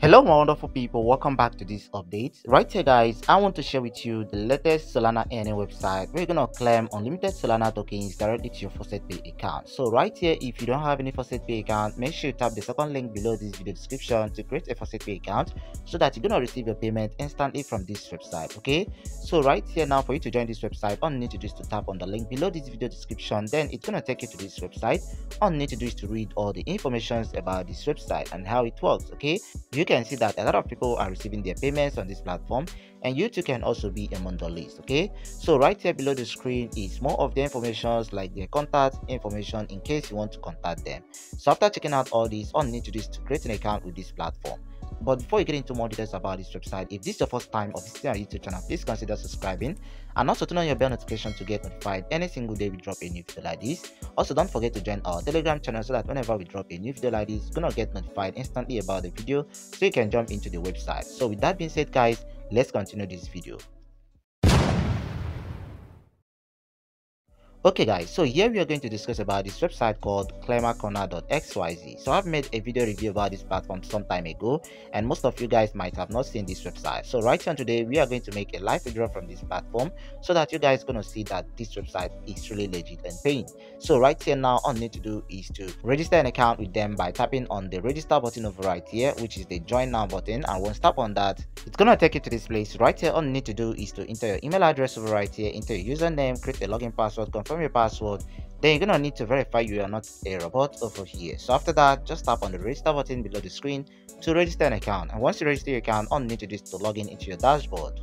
Hello my wonderful people, welcome back to this update. Right here guys, I want to share with you the latest Solana earning website where you're gonna claim unlimited Solana tokens directly to your Faucet Pay account. So right here, if you don't have any Faucet Pay account, make sure you tap the second link below this video description to create a Faucet Pay account so that you're gonna receive your payment instantly from this website, okay? So right here now, for you to join this website, all you need to do is to tap on the link below this video description, then it's gonna take you to this website. All you need to do is to read all the information about this website and how it works, okay? You can see that a lot of people are receiving their payments on this platform and you too can also be among the list okay? So right here below the screen is more of the information like their contact information in case you want to contact them. So after checking out all this all you need to do is to create an account with this platform but before you get into more details about this website, if this is your first time of visiting our YouTube channel, please consider subscribing and also turn on your bell notification to get notified any single day we drop a new video like this. Also, don't forget to join our Telegram channel so that whenever we drop a new video like this, you're gonna get notified instantly about the video so you can jump into the website. So with that being said, guys, let's continue this video. Okay guys, so here we are going to discuss about this website called claimercorner.xyz. So I've made a video review about this platform some time ago and most of you guys might have not seen this website. So right here today we are going to make a live withdrawal from this platform so that you guys gonna see that this website is really legit and paying. So right here now all you need to do is to register an account with them by tapping on the register button over right here which is the join now button and once tap on that it's gonna take you to this place. Right here all you need to do is to enter your email address over right here, enter your username, create a login password, confirm your password then you're gonna need to verify you are not a robot over here. So after that just tap on the register button below the screen to register an account. And once you register your account all you need to do is to log in into your dashboard.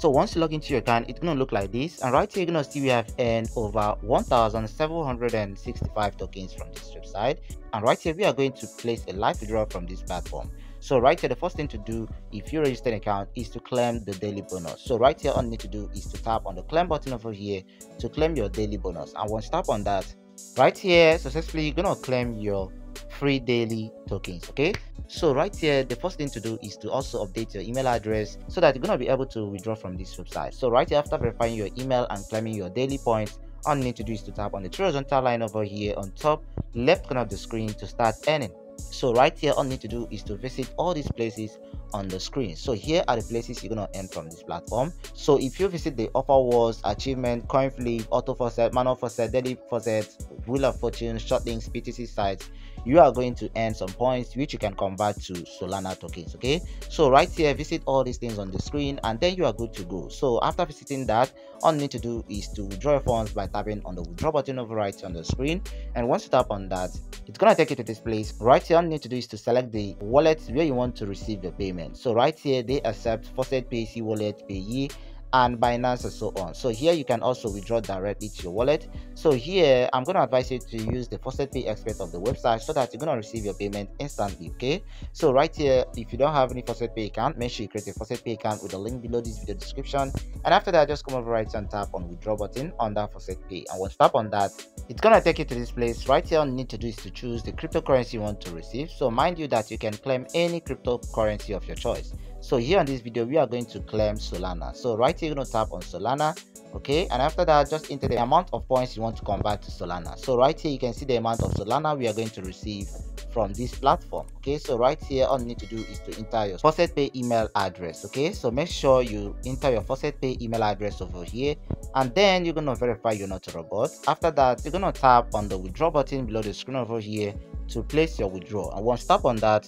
So once you log into your account it's gonna look like this. And right here you're gonna see we have earned over 1765 tokens from this website. And right here we are going to place a live withdrawal from this platform so right here, the first thing to do if you register an account is to claim the daily bonus. So right here, all you need to do is to tap on the claim button over here to claim your daily bonus. And once you tap on that, right here, successfully, you're gonna claim your free daily tokens okay so right here the first thing to do is to also update your email address so that you're going to be able to withdraw from this website so right here after verifying your email and claiming your daily points all you need to do is to tap on the horizontal line over here on top left corner of the screen to start earning so right here all you need to do is to visit all these places on the screen. So here are the places you're gonna earn from this platform. So if you visit the offerwalls achievement coin flip auto faucet manual faucet daily faucet wheel of fortune short links btc sites you are going to earn some points which you can convert to solana tokens okay? So right here visit all these things on the screen and then you are good to go. So after visiting that all you need to do is to withdraw your funds by tapping on the withdraw button over right on the screen. And once you tap on that it's gonna take you to this place. Right here all you need to do is to select the wallet where you want to receive the payment so right here they accept faucet payc wallet Payeer and Binance and so on. So here you can also withdraw directly to your wallet. So here I'm going to advise you to use the Faucet Pay Expert of the website so that you're going to receive your payment instantly. Okay. So right here, if you don't have any Faucet Pay account, make sure you create a Faucet Pay account with the link below this video description. And after that, just come over right and tap on withdraw button under Faucet Pay. And once you tap on that, it's to take you to this place. Right here, all you need to do is to choose the cryptocurrency you want to receive. So mind you that you can claim any cryptocurrency of your choice. So here on this video we are going to claim solana. So right here you're to tap on solana okay? And after that just enter the amount of points you want to convert to solana. So right here you can see the amount of solana we are going to receive from this platform okay? So right here all you need to do is to enter your faucet pay email address okay? So make sure you enter your faucet pay email address over here and then you're going to verify you're not a robot after that you're going to tap on the withdraw button below the screen over here to place your withdrawal and once tap on that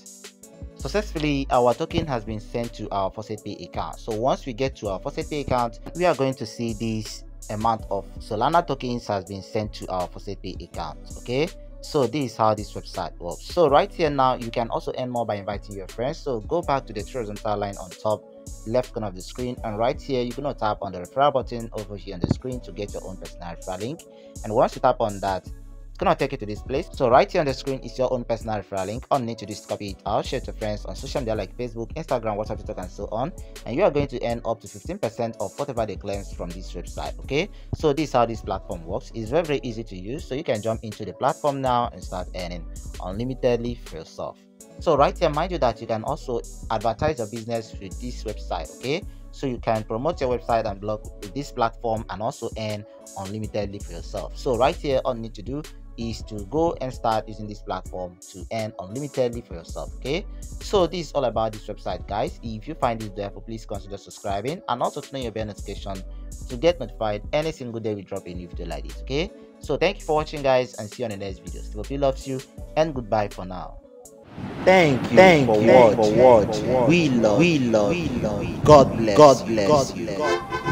Successfully, our token has been sent to our Faucet Pay account. So once we get to our Faucet Pay account, we are going to see this amount of Solana tokens has been sent to our Faucet Pay account. Okay. So this is how this website works. So right here now, you can also earn more by inviting your friends. So go back to the horizontal line on top left corner of the screen and right here going to tap on the referral button over here on the screen to get your own personal referral link. And once you tap on that it's gonna take you to this place. So right here on the screen is your own personal referral link. All you need to do is copy it out share it to friends on social media like facebook instagram whatsapp tiktok and so on. And you are going to earn up to 15 percent of whatever they claim from this website okay? So this is how this platform works. It's very very easy to use. So you can jump into the platform now and start earning unlimitedly for yourself so right here mind you that you can also advertise your business with this website okay? So you can promote your website and blog with this platform and also earn unlimitedly for yourself. So right here all you need to do is to go and start using this platform to earn unlimitedly for yourself okay? So this is all about this website guys. If you find this helpful please consider subscribing and also turn on your bell notification to get notified any single day we drop a new video like this okay? So thank you for watching guys and see you on the next video. Stevo loves you and goodbye for now Thank you, Thank for, you watching. for watching. We love, we love, we love. God bless, God bless, God bless.